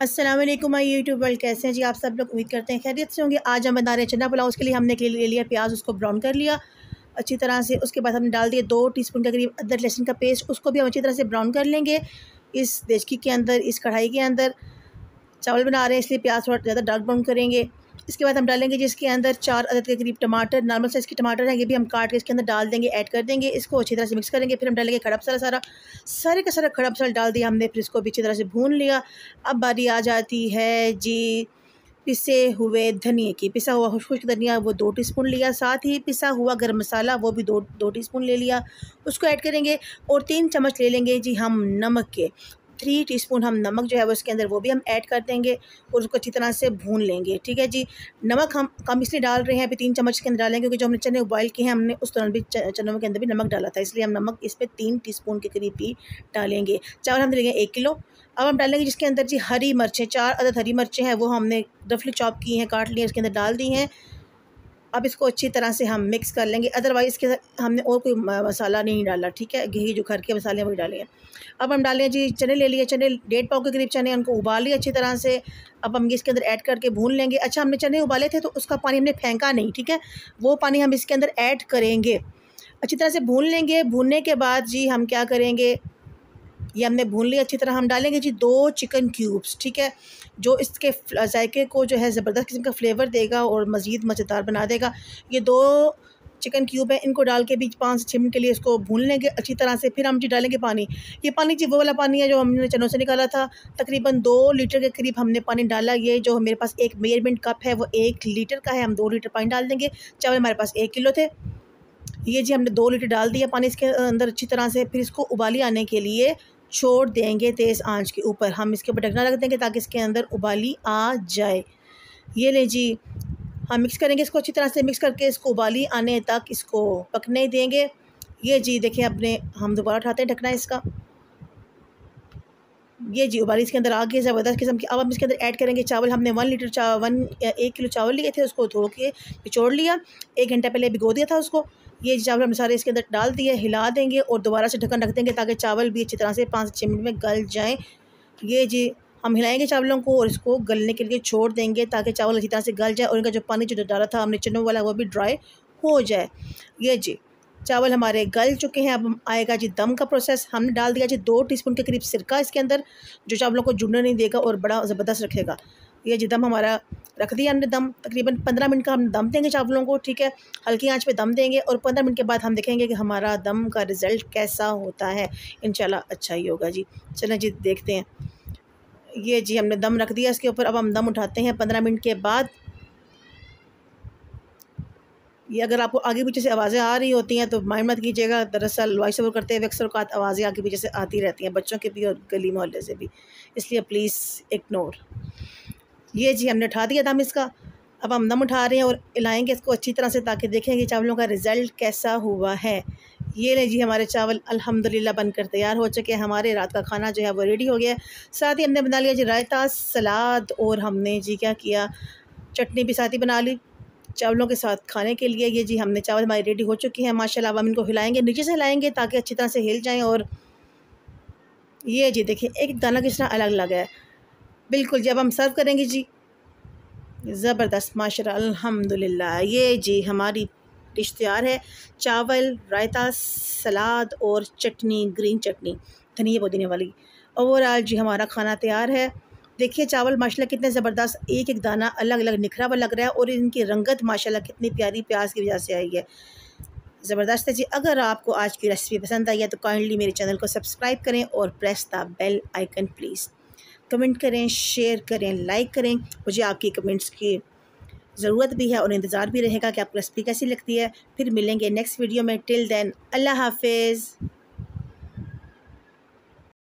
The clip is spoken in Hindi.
वालेकुम माई यूट्यूब वर्ल्ड, कैसे हैं जी आप सब लोग? उम्मीद करते हैं खैरियत से होंगे। आज हम बना रहे हैं चना पुलाव, उसके लिए हमने ले लिया प्याज, उसको ब्राउन कर लिया। अच्छी तरह से उसके बाद हमने डाल दिए दो टीस्पून के करीब अदरक, लहसुन का पेस्ट उसको भी हम अच्छी तरह से ब्राउन कर लेंगे। इस देचकी के अंदर, इस कढ़ाई के अंदर। चावल बना रहे हैं, इसलिए प्याज थोड़ा ज़्यादा डार्क ब्राउन करेंगे। इसके बाद हम डालेंगे जिसके अंदर चार अदद के करीब टमाटर नॉर्मल साइज़ के टमाटर हैं, ये भी हम काट के इसके अंदर डाल देंगे ऐड कर देंगे, इसको अच्छी तरह से मिक्स करेंगे, फिर हम डालेंगे खड़ा मसाला सारा। सारे का सारा खड़ा मसाला डाल दिया हमने, फिर इसको अच्छी तरह से भून लिया। अब बारी आ जाती है जी पिसे हुए धनिए की। पिसा हुआ खुश खुश धनिया, वो दो टीस्पून लिया, साथ ही पिसा हुआ गर्म मसाला, वो भी दो दो टीस्पून ले लिया। उसको ऐड करेंगे और तीन चम्मच ले लेंगे जी हम नमक के। थ्री टीस्पून हम नमक जो है वो इसके अंदर वो भी हम ऐड कर देंगे और उसको अच्छी तरह से भून लेंगे, ठीक है जी? नमक हम कम इसलिए डाल रहे हैं, अभी तीन चम्मच के अंदर डालेंगे क्योंकि जो हमने चने बॉयल किए हैं, हमने उस दौरान भी चनों के अंदर भी नमक डाला था, इसलिए हम नमक इस पर तीन टी के करीब भी डालेंगे। चावल हम डालेंगे एक किलो। अब हम डालेंगे जिसके अंदर जी हरी मिर्चें, चार अदद हरी मिर्चें हैं, वो हमने रफली चॉप की हैं, काट लिए इसके अंदर डाल दी हैं। अब इसको अच्छी तरह से हम मिक्स कर लेंगे। अदरवाइज़ के हमने और कोई मसाला नहीं डाला, ठीक है? घी, जो घर के मसाले वही डाले हैं अब हम डालें जी चने ले लिए, चने डेढ़ पाव के करीब चने, उनको उबाल लिया अच्छी तरह से। अब हम इसके अंदर ऐड करके भून लेंगे। अच्छा हमने चने उबाले थे तो उसका पानी हमने फेंका नहीं, ठीक है? वो पानी हम इसके अंदर ऐड करेंगे। अच्छी तरह से भून लेंगे। भूनने के बाद जी हम क्या करेंगे? ये हमने भून लिया, अच्छी तरह हम डालेंगे जी दो चिकन क्यूब्स ठीक है? जो इसके जायके को जो है ज़बरदस्त किस्म का फ्लेवर देगा और मज़ीद मज़ेदार बना देगा। ये दो चिकन क्यूब है, इनको डाल के भी पाँच छः मिनट के लिए इसको भून लेंगे अच्छी तरह से, फिर हम जी डालेंगे पानी। ये पानी जी वो वाला पानी है जो हमने चनों से निकाला था, तकरीबन दो लीटर के करीब हमने पानी डाला। ये जो मेरे पास एक मेज़रमेंट कप है, वो एक लीटर का है, हम दो लीटर पानी डाल देंगे। चावल हमारे पास एक किलो थे। ये जी हमने दो लीटर डाल दिया पानी इसके अंदर अच्छी तरह से, फिर इसको उबाली आने के लिए छोड़ देंगे तेज़ आँच के ऊपर। हम इसके ऊपर ढकना रख देंगे ताकि इसके अंदर उबाली आ जाए। ये ले जी, हम मिक्स करेंगे इसको अच्छी तरह से मिक्स करके इसको उबाली आने तक इसको पकने देंगे। ये जी, देखिए, अपने हम दोबारा उठाते हैं ढकना इसका। ये जी, उबाली इसके अंदर आ गई ज़बरदस्त किस्म की। अब हम इसके अंदर ऐड करेंगे चावल। हमने वन लीटर चा वन एक किलो चावल लिए थे, उसको धो के निचोड़ लिया। एक घंटा पहले भिगो दिया था उसको। ये चावल हम सारे इसके अंदर डाल दिए, हिला देंगे और दोबारा से ढक्कन रख देंगे ताकि चावल भी अच्छी तरह से पाँच छः मिनट में गल जाएँ। ये जी, हम हिलाएँगे चावलों को और इसको गलने के लिए छोड़ देंगे ताकि चावल अच्छी तरह से गल जाए और इनका जो पानी जो डाला था, हमने चनों वाला, वो भी ड्राई हो जाए। ये जी चावल हमारे गल चुके हैं, अब आएगा जी दम का प्रोसेस हमने डाल दिया जी दो टीस्पून के करीब सिरका इसके अंदर, जो चावलों को जुड़ने नहीं देगा और बड़ा ज़बरदस्त रखेगा। ये जी दम हमारा रख दिया हमने दम, तकरीबन पंद्रह मिनट का हम दम देंगे चावलों को, ठीक है? हल्की आँच पे दम देंगे और पंद्रह मिनट के बाद हम देखेंगे कि हमारा दम का रिज़ल्ट कैसा होता है। इन अच्छा ही होगा जी। चलें जी, देखते हैं। ये जी हमने दम रख दिया इसके ऊपर, अब हम दम उठाते हैं पंद्रह मिनट के बाद। ये अगर आपको आगे पीछे से आवाज़ें आ रही होती हैं तो माइंड मत कीजिएगा। दरअसल वॉइस ओवर करते हुए अक्सर का आवाज़ें आगे पीछे से आती रहती हैं, बच्चों के भी और गली मोहल्ले से भी। इसलिए प्लीज़ इग्नोर ये जी, हमने उठा दिया दम इसका। अब हम दम उठा रहे हैं और हिलाएँगे इसको अच्छी तरह से ताकि देखेंगे चावलों का रिज़ल्ट कैसा हुआ है। ये ले जी, हमारे चावल अल्हम्दुलिल्लाह बनकर तैयार हो चुके हैं। हमारे रात का खाना जो है वो रेडी हो गया साथ ही हमने बना लिया जी रायता, सलाद और हमने जी क्या किया? चटनी भी साथ ही बना ली। चावलों के साथ खाने के लिए। ये जी, हमने चावल हमारी रेडी हो चुकी हैं। माशाल्लाह, अब हम इनको हिलाएँगे, नीचे से हिलाएँगे ताकि अच्छी तरह से हिल जाएँ और ये जी देखिए, एक दाना किस तरह अलग अलग है। बिल्कुल जब हम सर्व करेंगे जी। ज़बरदस्त माशा अल्हम्दुलिल्लाह। ये जी हमारी डिश तैयार है। चावल, रायता, सलाद और चटनी ग्रीन चटनी धनिया पुदीने वाली। ओवरऑल जी हमारा खाना तैयार है। देखिए, चावल माशाल्लाह कितने ज़बरदस्त एक एक दाना अलग अलग निखरा हुआ लग रहा है और इनकी रंगत माशाल्लाह कितनी प्यारी प्याज की वजह से आई है। ज़बरदस्त है जी। अगर आपको आज की रेसिपी पसंद आई है तो काइंडली मेरे चैनल को सब्सक्राइब करें और press the bell icon please comment करें शेयर करें लाइक करें। मुझे आपकी कमेंट्स की ज़रूरत भी है और इंतज़ार भी रहेगा कि आपको रेसिपी कैसी लगती है। फिर मिलेंगे नेक्स्ट वीडियो में। टिल देन अल्लाह हाफिज़।